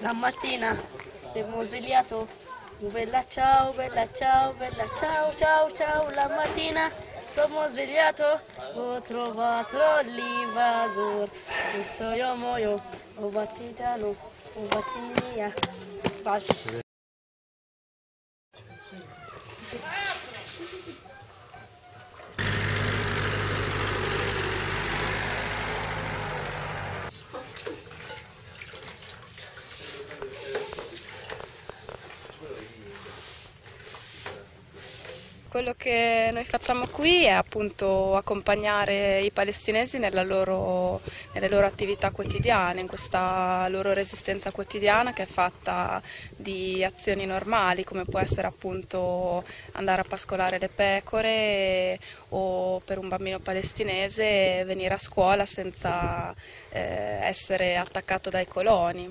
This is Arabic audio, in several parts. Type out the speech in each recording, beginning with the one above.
La mattina siamo svegliato. Bella ciao, bella ciao, bella ciao, ciao, ciao. La mattina sono svegliato. Ho trovato l'invasor. Questo io muoio. Ho partigiano, ho partigiania. Quello che noi facciamo qui è appunto accompagnare i palestinesi loro, nelle loro attività quotidiane, in questa loro resistenza quotidiana che è fatta di azioni normali come può essere appunto andare a pascolare le pecore o per un bambino palestinese venire a scuola senza eh, essere attaccato dai coloni.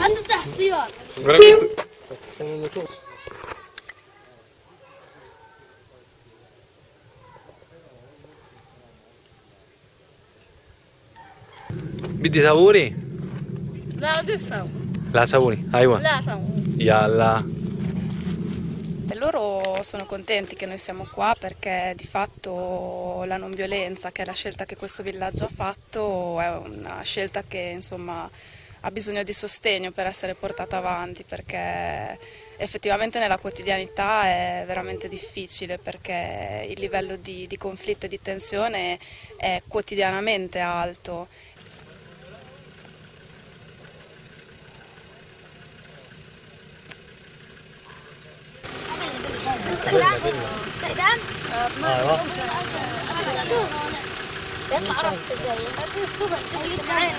افتح السيارة بدي صوري لا بدي أسوي لا صوري أيوه لا أسوي يلا E loro sono contenti che noi siamo qua perché di fatto la non violenza, che è la scelta che questo villaggio ha fatto, è una scelta che insomma ha bisogno di sostegno per essere portata avanti perché effettivamente nella quotidianità è veramente difficile perché il livello di, di conflitto e di tensione è quotidianamente alto. يطلع راسك زي هذه الصبح تقلب معانا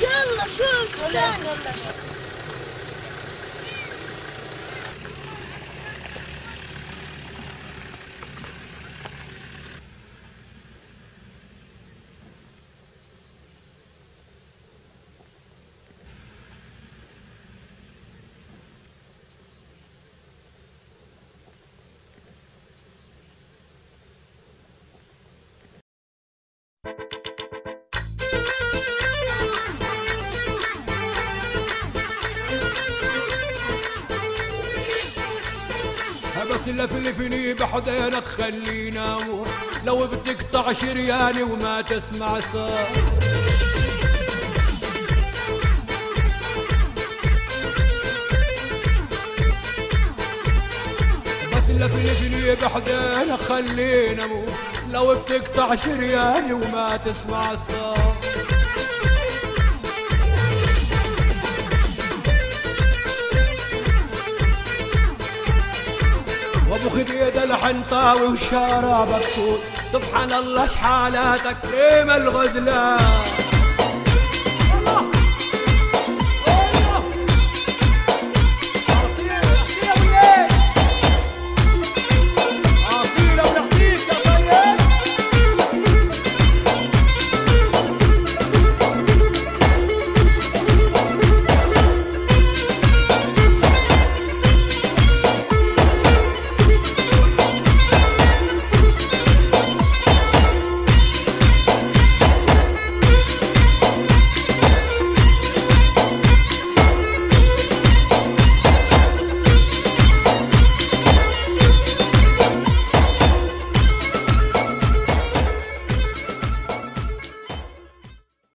يلا شوف. بس اللي فلفني بحضينك خلينا لو بتقطع شرياني وما تسمع صوت. بس اللي فلفني بحضينك خلينا لو بتقطع شرياني وما تسمع الصوت. وابو خديد الحنطاوي وشارع بكتول سبحان الله شحالة تكريم الغزلان.